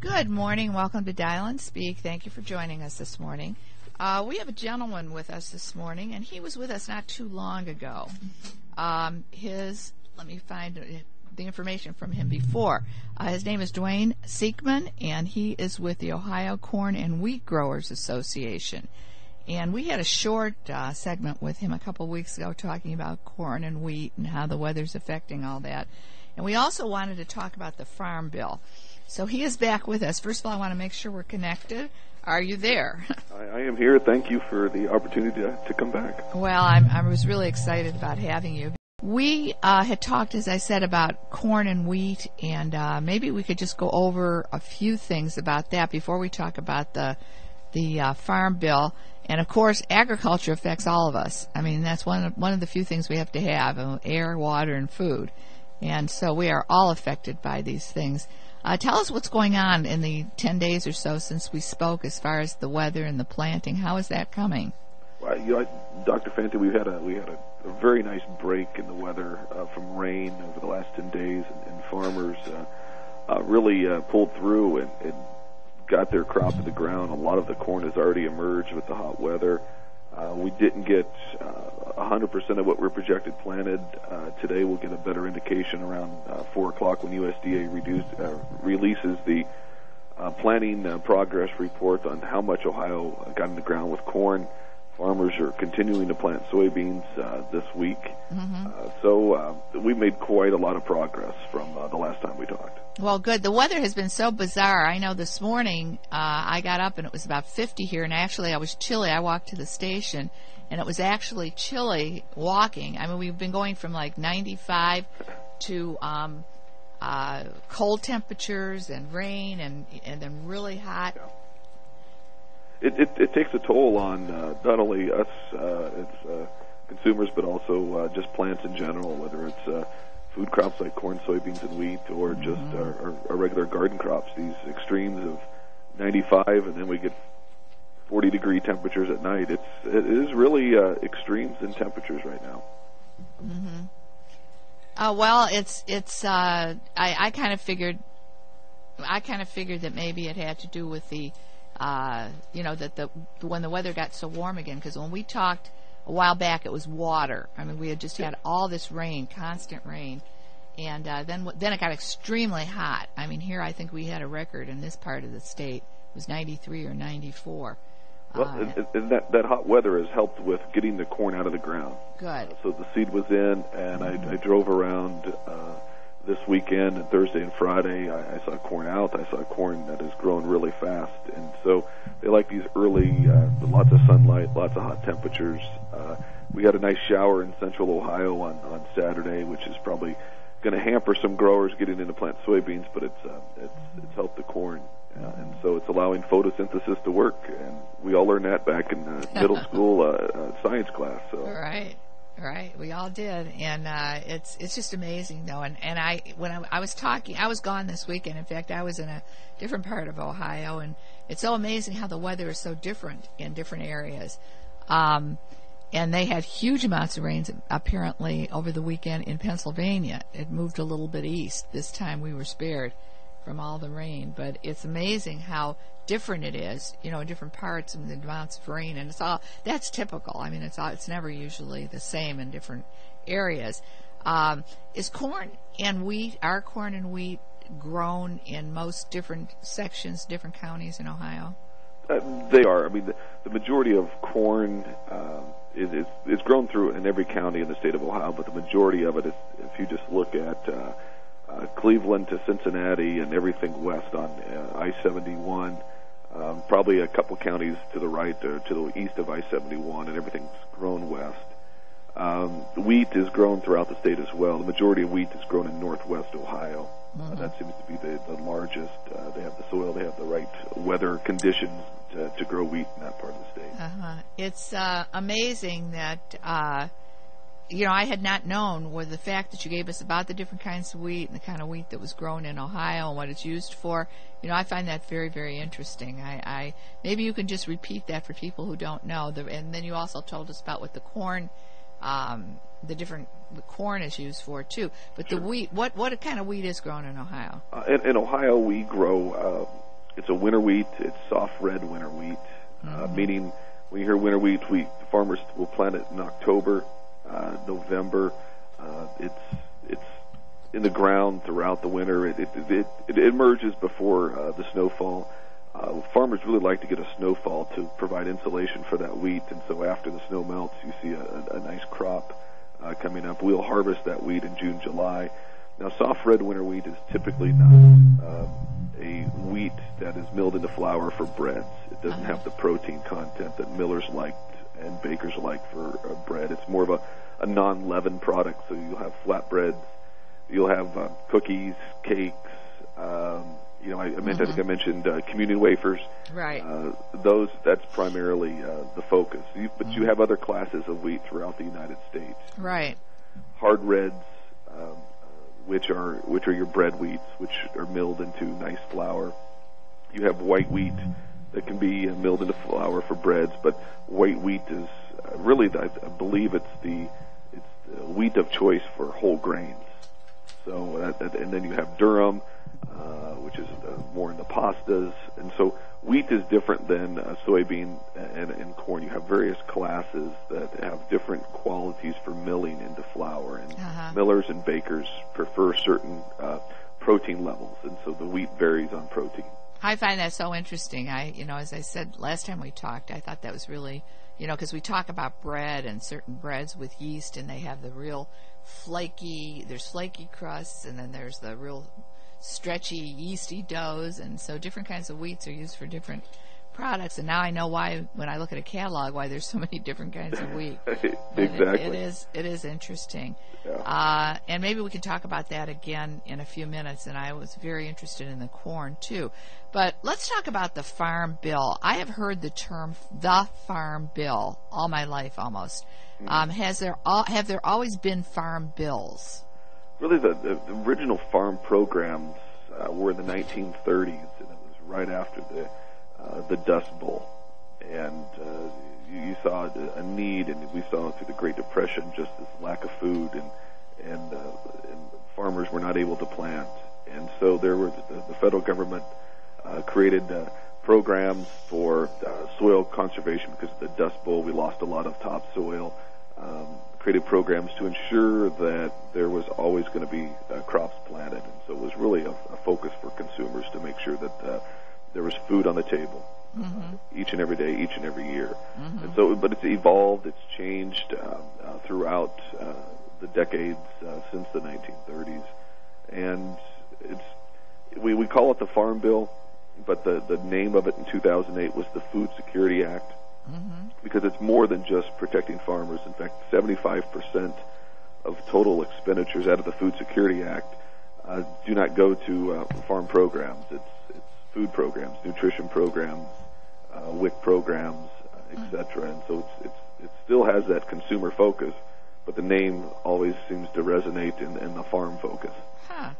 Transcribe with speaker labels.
Speaker 1: Good morning. Welcome to Dial and Speak. Thank you for joining us this morning. Uh, we have a gentleman with us this morning, and he was with us not too long ago. Um, his, let me find the information from him before. Uh, his name is Dwayne Siekman, and he is with the Ohio Corn and Wheat Growers Association. And we had a short uh, segment with him a couple weeks ago talking about corn and wheat and how the weather's affecting all that. And we also wanted to talk about the farm bill. So he is back with us. First of all, I want to make sure we're connected. Are you there?
Speaker 2: I, I am here. Thank you for the opportunity to, to come back.
Speaker 1: Well, I'm, I was really excited about having you. We uh, had talked, as I said, about corn and wheat, and uh, maybe we could just go over a few things about that before we talk about the the uh, farm bill. And of course, agriculture affects all of us. I mean, that's one of, one of the few things we have to have: uh, air, water, and food. And so we are all affected by these things. Uh, tell us what's going on in the 10 days or so since we spoke as far as the weather and the planting. How is that coming?
Speaker 2: Well, you know, Dr. Fanti, we've had a we had a, a very nice break in the weather uh, from rain over the last 10 days, and, and farmers uh, uh, really uh, pulled through and, and got their crop to the ground. A lot of the corn has already emerged with the hot weather. Uh, we didn't get uh, 100% of what we're projected planted. Uh, today we'll get a better indication around uh, 4 o'clock when USDA reduced, uh, releases the uh, planting uh, progress report on how much Ohio got in the ground with corn. Farmers are continuing to plant soybeans uh, this week. Mm-hmm. Uh, so uh, we made quite a lot of progress from uh, the last time we talked.
Speaker 1: Well, good. The weather has been so bizarre. I know this morning uh, I got up and it was about 50 here, and actually I was chilly. I walked to the station, and it was actually chilly walking. I mean, we've been going from like 95 to um, uh, cold temperatures and rain, and and then really hot.
Speaker 2: Yeah it, it, it takes a toll on uh, not only us uh, as uh, consumers, but also uh, just plants in general, whether it's uh, food crops like corn, soybeans, and wheat, or just mm-hmm. our, our, our regular garden crops. These extremes of 95, and then we get 40 degree temperatures at night. It's it is really uh, extremes in temperatures right now.
Speaker 1: Mm-hmm. Uh, well, it's it's. Uh, I I kind of figured. I kind of figured that maybe it had to do with the uh, you know, that the when the weather got so warm again. Because when we talked a while back, it was water. I mean, we had just had all this rain, constant rain, and uh, then then it got extremely hot. I mean, here I think we had a record in this part of the state it was 93 or 94.
Speaker 2: Well, uh, and that that hot weather has helped with getting the corn out of the ground.
Speaker 1: Good. Uh,
Speaker 2: so the seed was in, and mm-hmm. I, I drove around. Uh, this weekend and Thursday and Friday, I, I saw corn out. I saw corn that has grown really fast, and so they like these early, uh, lots of sunlight, lots of hot temperatures. Uh, we had a nice shower in central Ohio on on Saturday, which is probably going to hamper some growers getting into plant soybeans, but it's uh, it's it's helped the corn, uh, and so it's allowing photosynthesis to work. And we all learned that back in uh, middle school uh, uh, science class. So
Speaker 1: right. Right, we all did, and uh, it's it's just amazing though. And and I when I, I was talking, I was gone this weekend. In fact, I was in a different part of Ohio, and it's so amazing how the weather is so different in different areas. Um, and they had huge amounts of rains apparently over the weekend in Pennsylvania. It moved a little bit east. This time we were spared from all the rain, but it's amazing how different it is, you know, in different parts and the amounts of rain, and it's all that's typical. I mean, it's all, it's never usually the same in different areas. Um, is corn and wheat, our corn and wheat, grown in most different sections, different counties in Ohio?
Speaker 2: Uh, they are. I mean, the, the majority of corn um, is, is is grown through in every county in the state of Ohio, but the majority of it is, if you just look at uh, uh, Cleveland to Cincinnati and everything west on uh, I-71 um, probably a couple counties to the right, uh, to the east of I-71, and everything's grown west. Um, wheat is grown throughout the state as well. The majority of wheat is grown in northwest Ohio. Uh, mm-hmm. Uh, that seems to be the, the largest. Uh, they have the soil, they have the right weather conditions to, to grow wheat in that part of the state.
Speaker 1: Uh-huh. It's uh, amazing that uh, you know, I had not known was the fact that you gave us about the different kinds of wheat and the kind of wheat that was grown in Ohio and what it's used for. You know, I find that very, very interesting. I, I maybe you can just repeat that for people who don't know. The, and then you also told us about what the corn, um, the different the corn is used for too. But
Speaker 2: sure.
Speaker 1: the wheat, what what kind of wheat is grown in Ohio?
Speaker 2: Uh, in, in Ohio, we grow it's a winter wheat. It's soft red winter wheat, uh,
Speaker 1: Mm-hmm.
Speaker 2: meaning when you hear winter wheat, we farmers will plant it in October, uh, November. Uh, it's it's in the ground throughout the winter. It it it, it emerges before uh, the snowfall. Uh, farmers really like to get a snowfall to provide insulation for that wheat, and so after the snow melts, you see a, a, a nice crop uh, coming up. We'll harvest that wheat in June, July. Now, soft red winter wheat is typically not um, a wheat that is milled into flour for breads. It doesn't have the protein content that millers like and bakers like for uh, bread. It's more of a, a non-leavened product, so you'll have flatbreads, you'll have uh, cookies, cakes. Um, you know, I, I meant I think I mentioned uh, communion wafers.
Speaker 1: Right.
Speaker 2: Uh, those that's primarily uh, the focus. You, but you have other classes of wheat throughout the United States.
Speaker 1: Right.
Speaker 2: Hard reds, um, which are which are your bread wheats, which are milled into nice flour. You have white wheat that can be milled into flour for breads, but white wheat is uh, really, the, I believe, it's the it's the wheat of choice for whole grains. So, that, that, and then you have durum, uh, which is uh, more in the pastas, and so wheat is different than uh, soybean and, and corn. You have various classes that have different qualities for milling into flour, and
Speaker 1: Uh-huh.
Speaker 2: millers and bakers prefer certain uh, protein levels, and so the wheat varies on protein.
Speaker 1: I find that so interesting. I, you know, as I said last time we talked, I thought that was really, you know, because we talk about bread and certain breads with yeast, and they have the real flaky. There's flaky crusts, and then there's the real stretchy yeasty doughs, and so different kinds of wheats are used for different products. And now I know why, when I look at a catalog, why there's so many different kinds of wheat. But it-
Speaker 2: exactly.
Speaker 1: it is it is interesting.
Speaker 2: Yeah.
Speaker 1: Uh, and maybe we can talk about that again in a few minutes. And I was very interested in the corn too. But let's talk about the farm bill. I have heard the term the farm bill all my life almost. Um, has there have there always been farm bills?
Speaker 2: really the, the, the original farm programs uh, were in the 1930s, and it was right after the uh, the Dust Bowl, and uh, you, you saw a, need, and we saw through the Great Depression just this lack of food, and and, uh, and farmers were not able to plant, and so there were the, the federal government uh, created. Uh, programs for uh, soil conservation because of the Dust Bowl. We lost a lot of topsoil um, created programs to ensure that there was always going to be uh, crops planted, and so it was really a, a focus for consumers to make sure that uh, there was food on the table uh, each and every day, each and every year. And so, but it's evolved, it's changed um, uh, throughout uh, the decades uh, since the 1930s, and it's we we call it the Farm Bill, but the the name of it in 2008 was the Food Security Act because it's more than just protecting farmers. In fact, 75% of total expenditures out of the Food Security Act uh, do not go to uh, farm programs. It's, it's food programs, nutrition programs, uh, WIC programs, uh, etc. And so it's, it's, it still has that consumer focus, but the name always seems to resonate in, in the farm focus.
Speaker 1: Huh.